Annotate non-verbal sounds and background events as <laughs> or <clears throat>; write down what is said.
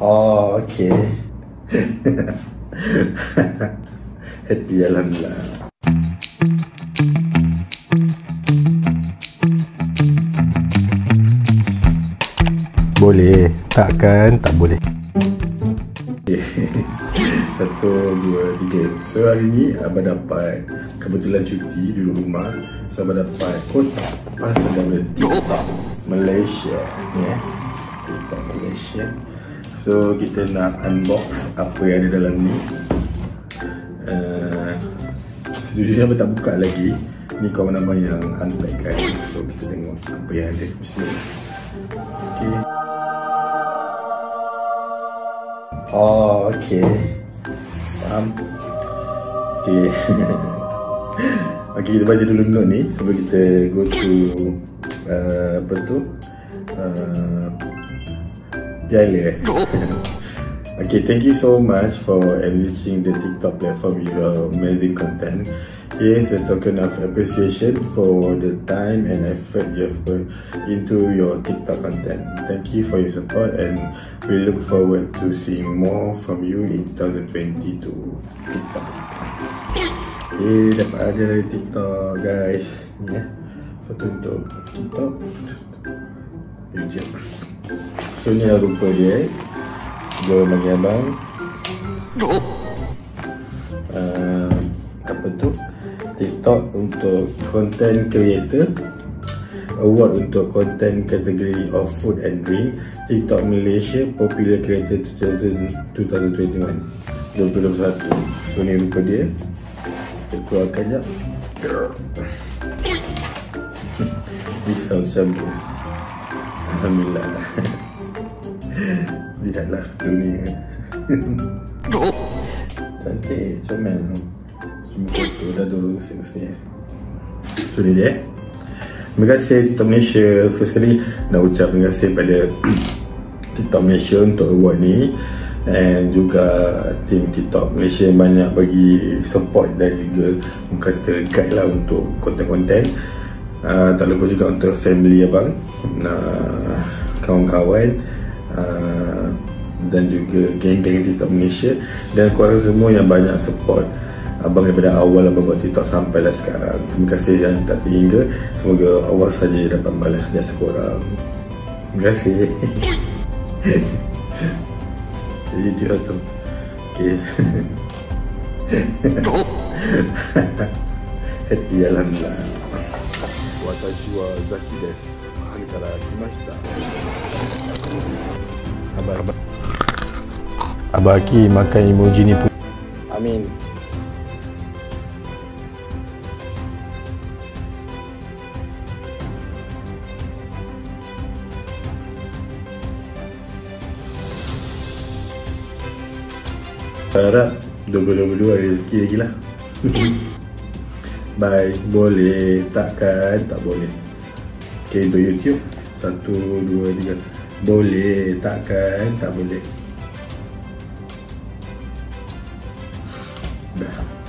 Oh, okay. <laughs> Happy Alhamdulillah. Boleh. Takkan tak boleh. Okay. <laughs> Satu, dua, tiga. So hari ni Abang dapat kebetulan cuti di rumah. So Abang dapat kotak pasal daripada TikTok Malaysia. Ni eh. TikTok Malaysia. So kita nak unbox apa yang ada dalam ni. Uh, sejujurnya Abang tak buka lagi. Ni kawan abang yang unpack kan. So kita tengok apa yang ada. Bismillah. Okay. Oh, okay. Faham. Okay. <laughs> okay, kita baca dulu note ni sebelum kita go to uh, apa tu? Uh, <laughs> okay, thank you so much for enriching the TikTok platform with your amazing content. Here's a token of appreciation for the time and effort you have put into your TikTok content. Thank you for your support and we look forward to seeing more from you in 2022 TikTok. Okay, dapat ada TikTok guys. Ni eh. Satu TikTok. Reject. So ni lah rupa dia. Eh. Jom bagi abang. Uh, apa tu? TikTok untuk content creator. Award untuk content kategori of food and drink. TikTok Malaysia Popular Creator 2000, 2021 2021 So ni rupa dia. Kita keluarkan jap. Ni <laughs> sound Alhamdulillah. <laughs> Lihatlah dunia. Cantik, comel semua foto dah dulu usik-usik So ni dia. Terima kasih TikTok Malaysia. First kali nak ucap terima kasih pada <clears throat> TikTok Malaysia untuk award ni. And juga tim TikTok Malaysia yang banyak bagi support dan juga kata guide lah untuk konten-konten uh, Tak lupa juga untuk family abang uh, Kawan-kawan uh, Dan juga geng-geng TikTok Malaysia. Dan korang semua yang banyak support Abang daripada awal abang buat TikTok sampai lah sekarang. Terima kasih yang tak terhingga. Semoga Allah saja dapat balas jasa korang. Terima kasih. <laughs> Jadi dia tu. Okay <laughs> Happy Alhamdulillah Watashi wa Zaki desu Hari kara kimashita Abang, abang. Abang Aki makan emoji ni pun. Amin Harap 2022 ada rezeki lagi lah <laughs> Baik, boleh. Takkan? Tak boleh. Okay, untuk YouTube. Satu, dua, tiga. Boleh. Takkan? Tak boleh. Dah.